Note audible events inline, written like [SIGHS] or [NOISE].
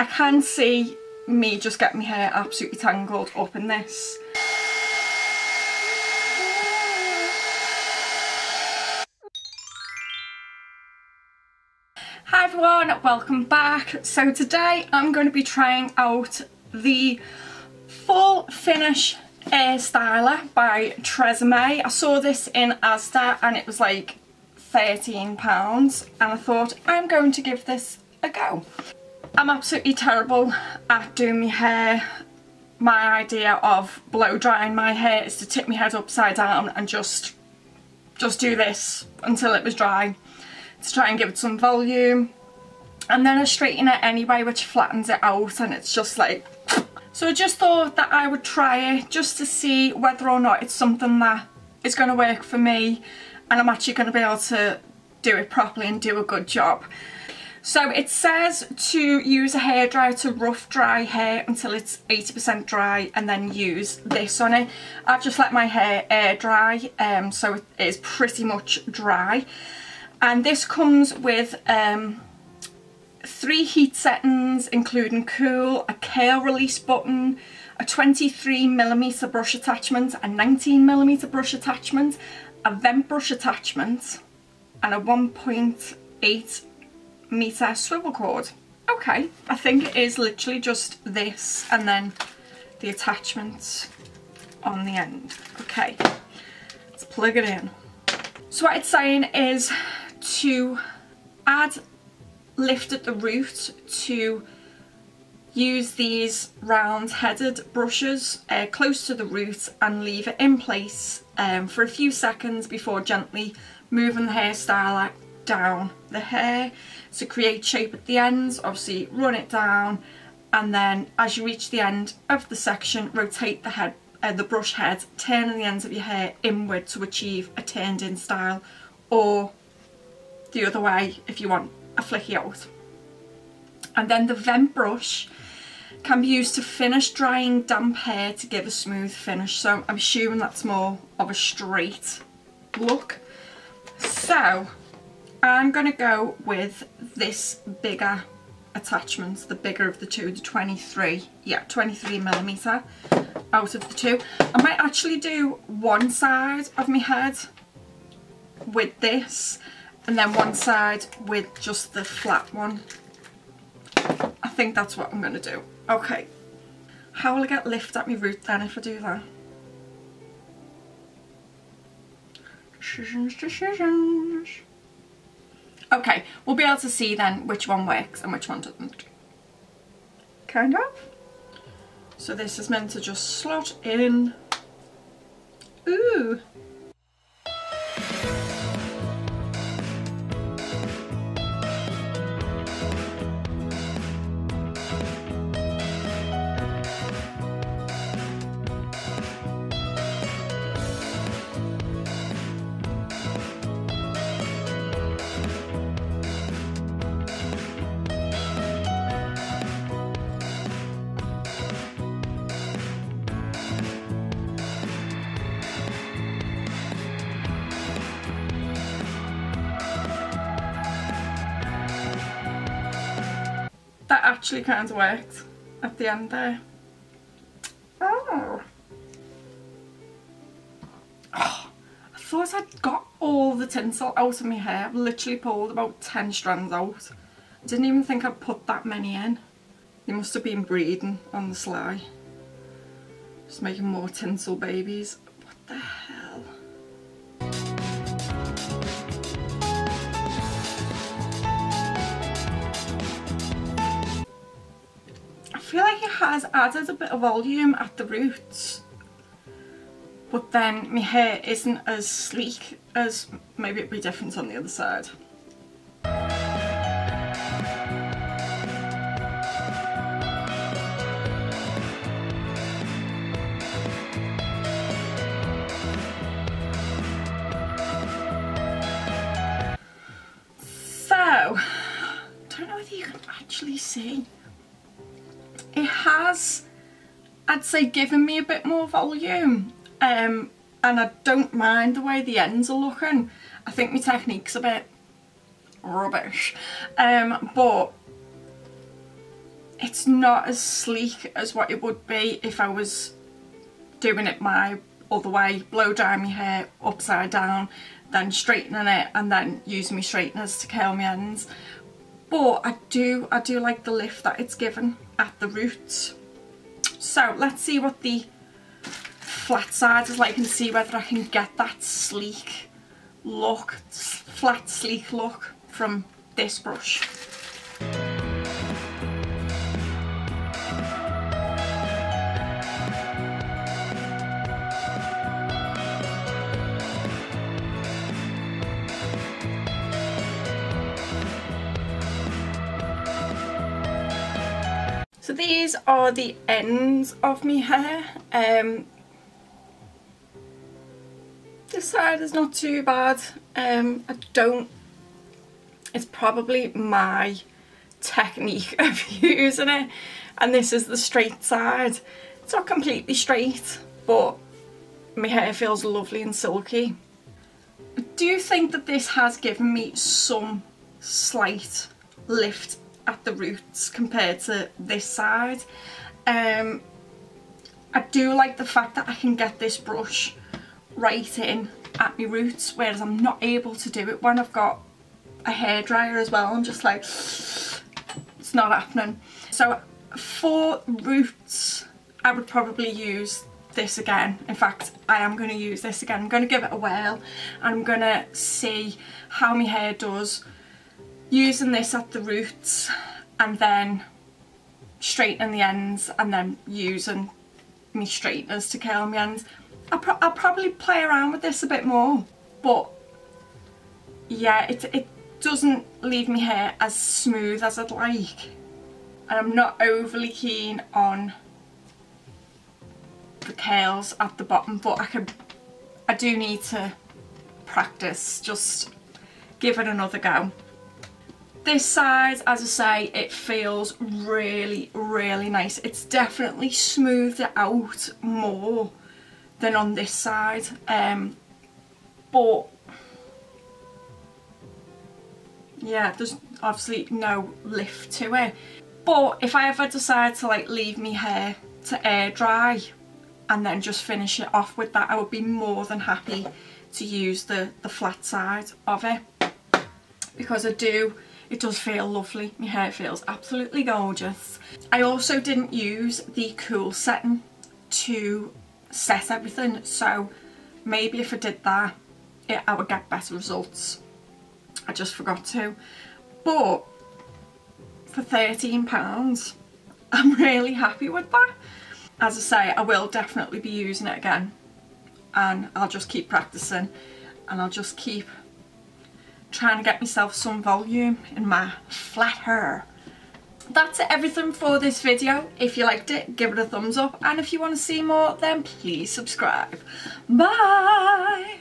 I can see me just get my hair absolutely tangled up in this. Hi everyone, welcome back. So today I'm going to be trying out the Full Finish Air Styler by Tresemme. I saw this in Asda and it was like £13 and I thought I'm going to give this a go. I'm absolutely terrible at doing my hair. My idea of blow drying my hair is to tip my head upside down and just just do this until it was dry to try and give it some volume and then I straighten it anyway which flattens it out and it's just like so I just thought that I would try it just to see whether or not it's something that is going to work for me and I'm actually going to be able to do it properly and do a good job. So it says to use a hairdryer to rough dry hair until it's 80% dry and then use this on it. I've just let my hair air dry um, so it is pretty much dry. And this comes with um, three heat settings including cool, a curl release button, a 23mm brush attachment, a 19mm brush attachment, a vent brush attachment and a 1.8 meter swivel cord. Okay, I think it is literally just this and then the attachments on the end. Okay, let's plug it in. So what it's saying is to add lift at the root to use these round headed brushes uh, close to the root and leave it in place um, for a few seconds before gently moving the hairstyle down the hair to create shape at the ends obviously run it down and then as you reach the end of the section rotate the head uh, the brush head turning the ends of your hair inward to achieve a turned in style or the other way if you want a flicky out. And then the vent brush can be used to finish drying damp hair to give a smooth finish. So I'm assuming that's more of a straight look. So I'm going to go with this bigger attachment, the bigger of the two, the 23, yeah, 23 millimeter out of the two. I might actually do one side of my head with this and then one side with just the flat one. I think that's what I'm going to do. Okay, how will I get lift at my root then if I do that? Decisions, decisions. Okay, we'll be able to see then which one works and which one doesn't. Kind of. So this is meant to just slot in. Ooh. Actually kind of worked at the end there. Oh. oh. I thought I'd got all the tinsel out of my hair. I've literally pulled about 10 strands out. Didn't even think I'd put that many in. They must have been breeding on the sly. Just making more tinsel babies. What the hell? Has added a bit of volume at the roots but then my hair isn't as sleek as maybe it'd be different on the other side. So, don't know whether you can actually see it has, I'd say, given me a bit more volume. Um, and I don't mind the way the ends are looking. I think my technique's a bit rubbish. Um, but it's not as sleek as what it would be if I was doing it my other way, blow dry my hair upside down, then straightening it and then using my straighteners to curl my ends. But I do, I do like the lift that it's given at the roots. So let's see what the flat side is like and see whether I can get that sleek look, flat sleek look from this brush. So these are the ends of my hair. Um, this side is not too bad. Um, I don't, it's probably my technique [LAUGHS] of using it. And this is the straight side. It's not completely straight, but my hair feels lovely and silky. I do think that this has given me some slight lift at the roots compared to this side. Um, I do like the fact that I can get this brush right in at my roots whereas I'm not able to do it when I've got a hairdryer as well. I'm just like, [SIGHS] it's not happening. So for roots, I would probably use this again. In fact, I am going to use this again. I'm going to give it a whirl and I'm going to see how my hair does using this at the roots and then straightening the ends and then using my straighteners to curl my ends. I'll, pro I'll, probably play around with this a bit more but yeah it, it doesn't leave me hair as smooth as I'd like and I'm not overly keen on the curls at the bottom but I could I do need to practice just give it another go. This side, as I say, it feels really, really nice. It's definitely smoothed out more than on this side. Um, but, yeah, there's obviously no lift to it. But if I ever decide to like leave me hair to air dry and then just finish it off with that, I would be more than happy to use the, the flat side of it because I do it does feel lovely. My hair feels absolutely gorgeous. I also didn't use the cool setting to set everything. So maybe if I did that, it, I would get better results. I just forgot to. But for £13, [LAUGHS] I'm really happy with that. As I say, I will definitely be using it again. And I'll just keep practicing. And I'll just keep trying to get myself some volume in my flat hair. That's everything for this video. If you liked it, give it a thumbs up. And if you want to see more, then please subscribe. Bye!